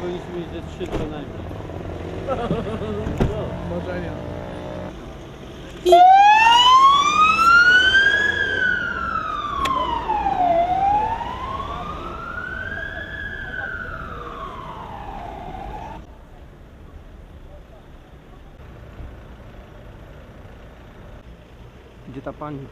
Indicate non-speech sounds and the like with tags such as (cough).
Powinniśmy mieć ze trzy co najmniej. (laughs) Marzenia. где-то память